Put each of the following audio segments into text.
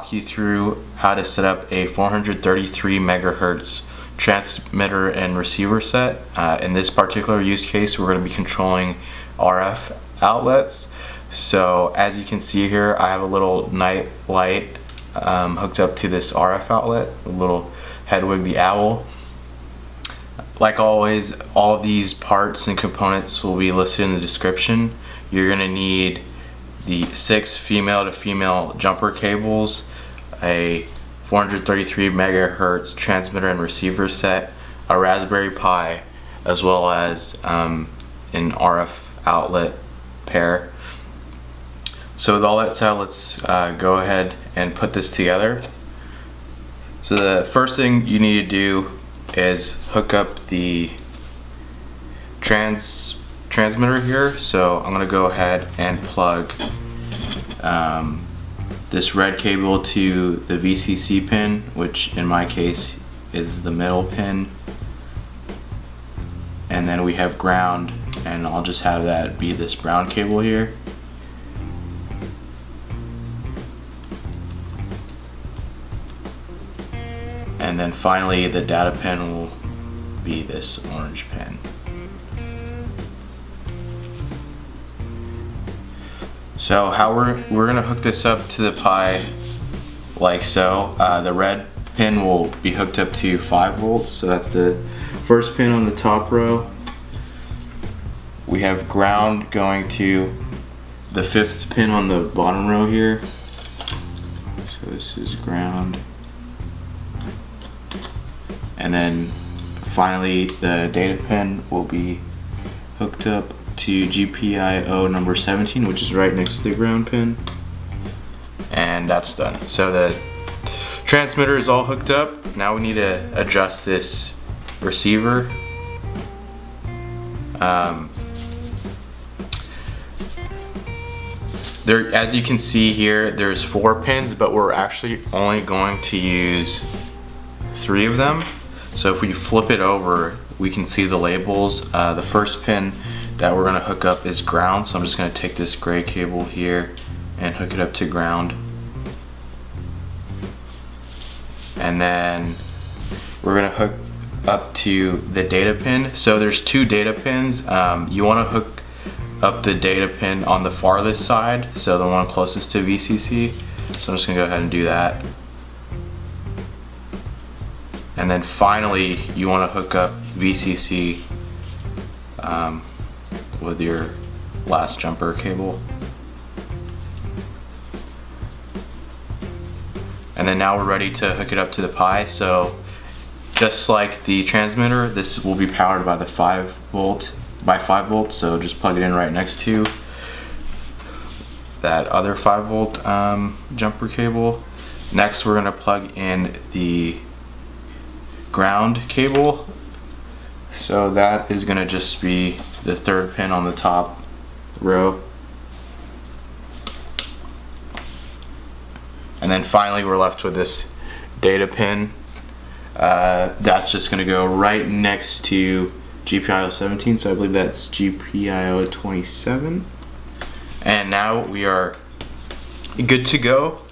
walk you through how to set up a 433 megahertz transmitter and receiver set. Uh, in this particular use case, we're going to be controlling RF outlets. So as you can see here, I have a little night light um, hooked up to this RF outlet, a little Hedwig the Owl. Like always, all these parts and components will be listed in the description. You're going to need the six female to female jumper cables, a 433 megahertz transmitter and receiver set, a Raspberry Pi, as well as um, an RF outlet pair. So with all that said, let's uh, go ahead and put this together. So the first thing you need to do is hook up the trans transmitter here. So I'm gonna go ahead and plug um, this red cable to the VCC pin, which in my case is the middle pin. And then we have ground, and I'll just have that be this brown cable here. And then finally the data pin will be this orange pin. So how we're, we're gonna hook this up to the Pi like so. Uh, the red pin will be hooked up to 5 volts, so that's the first pin on the top row. We have ground going to the fifth pin on the bottom row here. So this is ground. And then finally the data pin will be hooked up to GPIO number 17, which is right next to the ground pin. And that's done. So the transmitter is all hooked up. Now we need to adjust this receiver. Um, there, as you can see here, there's four pins, but we're actually only going to use three of them. So if we flip it over, we can see the labels. Uh, the first pin that we're gonna hook up is ground. So I'm just gonna take this gray cable here and hook it up to ground. And then we're gonna hook up to the data pin. So there's two data pins. Um, you wanna hook up the data pin on the farthest side, so the one closest to VCC. So I'm just gonna go ahead and do that. And then finally, you wanna hook up VCC um, with your last jumper cable. And then now we're ready to hook it up to the Pi. So just like the transmitter, this will be powered by the 5 volt by 5 volts. So just plug it in right next to that other 5 volt um, jumper cable. Next we're going to plug in the ground cable. So that is going to just be the third pin on the top row. And then finally we're left with this data pin. Uh, that's just going to go right next to GPIO 17, so I believe that's GPIO 27. And now we are good to go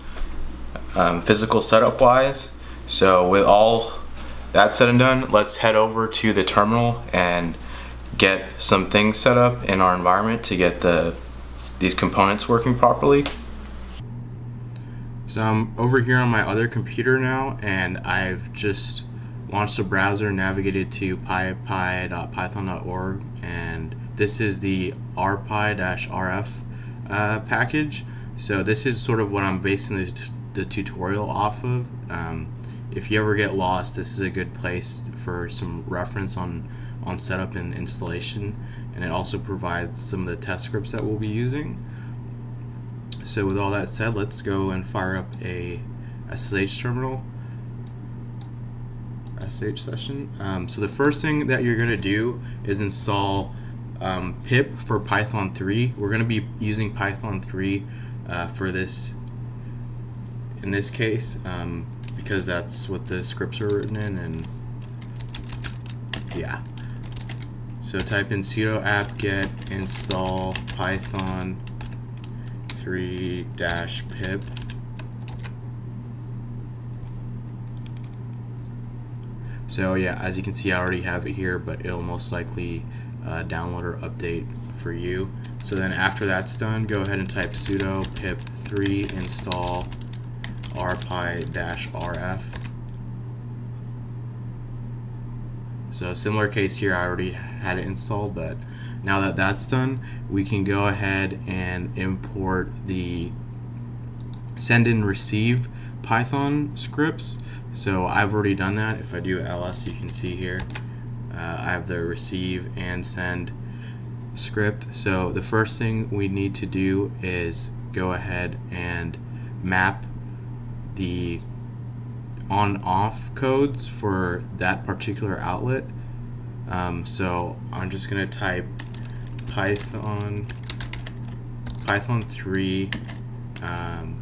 um, physical setup wise. So with all that said and done, let's head over to the terminal and get some things set up in our environment to get the these components working properly. So I'm over here on my other computer now and I've just launched a browser, navigated to pypi.python.org and this is the rpi-rf uh, package. So this is sort of what I'm basing the, the tutorial off of. Um, if you ever get lost, this is a good place for some reference on on setup and installation and it also provides some of the test scripts that we'll be using. So with all that said, let's go and fire up a SSH terminal, SSH session. Um, so the first thing that you're going to do is install um, pip for Python 3. We're going to be using Python 3 uh, for this, in this case, um, because that's what the scripts are written in and yeah. So type in sudo apt get install python 3 dash pip So yeah, as you can see, I already have it here, but it'll most likely uh, download or update for you. So then after that's done, go ahead and type sudo pip3 install rpi-rf. So similar case here, I already had it installed, but now that that's done, we can go ahead and import the send and receive Python scripts. So I've already done that. If I do ls, you can see here, uh, I have the receive and send script. So the first thing we need to do is go ahead and map the on off codes for that particular outlet. Um, so I'm just going to type Python Python 3 um,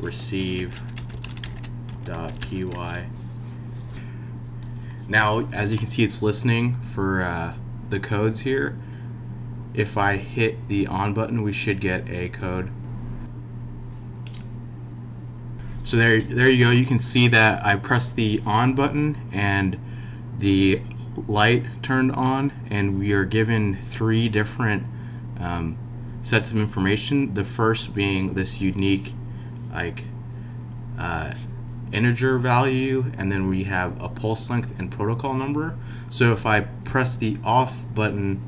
receive dot py. Now, as you can see, it's listening for uh, the codes here. If I hit the on button, we should get a code. So there, there you go. You can see that I pressed the on button and the light turned on and we are given three different um, sets of information. The first being this unique like uh, integer value and then we have a pulse length and protocol number. So if I press the off button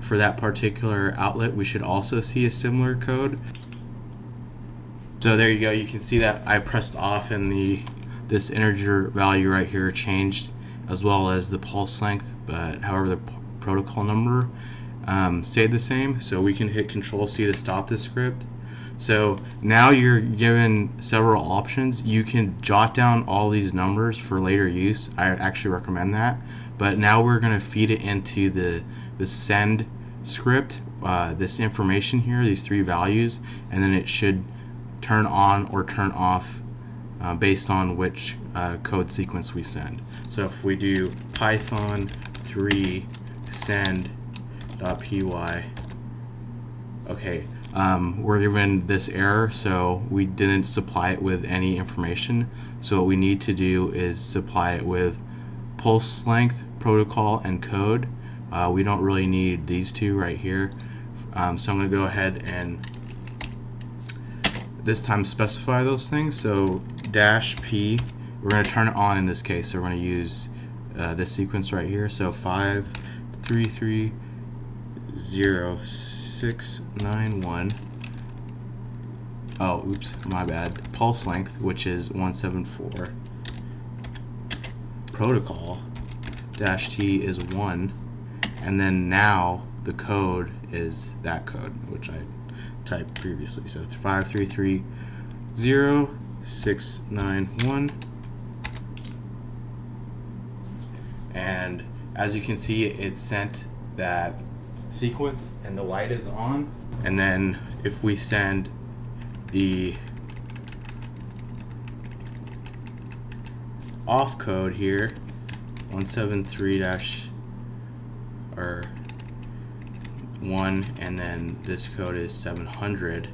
for that particular outlet, we should also see a similar code. So there you go. You can see that I pressed off and the this integer value right here changed as well as the pulse length, but however the protocol number um, stayed the same. So we can hit Control C to stop the script. So now you're given several options. You can jot down all these numbers for later use. I actually recommend that. But now we're going to feed it into the, the send script, uh, this information here, these three values, and then it should turn on or turn off uh, based on which uh, code sequence we send. So if we do python 3 send.py, okay, um, we're given this error, so we didn't supply it with any information. So what we need to do is supply it with pulse length, protocol, and code. Uh, we don't really need these two right here. Um, so I'm going to go ahead and this time specify those things. So dash P, we're going to turn it on in this case. So we're going to use uh, this sequence right here. So five, three, three, zero, six, nine, one. Oh, oops, my bad. Pulse length, which is 174. Protocol dash T is one, and then now the code is that code, which I typed previously. So it's 5330 And as you can see, it sent that sequence and the light is on. And then if we send the off code here, 173 dash or 1 and then this code is 700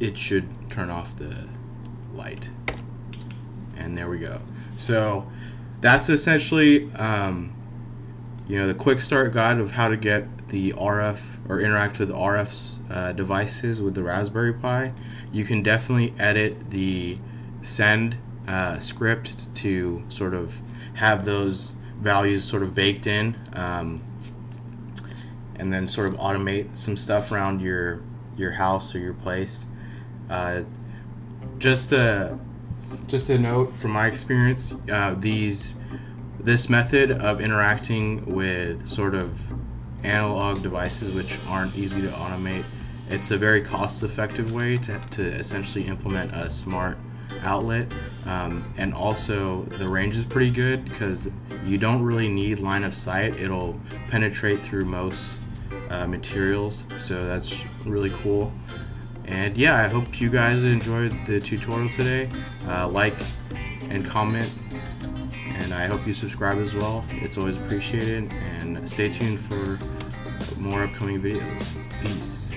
it should turn off the light. And there we go. So that's essentially um, you know the quick start guide of how to get the RF or interact with RF's uh, devices with the Raspberry Pi. You can definitely edit the send uh, script to sort of have those values sort of baked in um, and then sort of automate some stuff around your your house or your place. Uh, just a just a note from my experience uh, these this method of interacting with sort of analog devices which aren't easy to automate it's a very cost effective way to, to essentially implement a smart outlet um, and also the range is pretty good because you don't really need line of sight. It'll penetrate through most uh, materials so that's really cool. And yeah I hope you guys enjoyed the tutorial today. Uh, like and comment and I hope you subscribe as well. It's always appreciated and stay tuned for more upcoming videos. Peace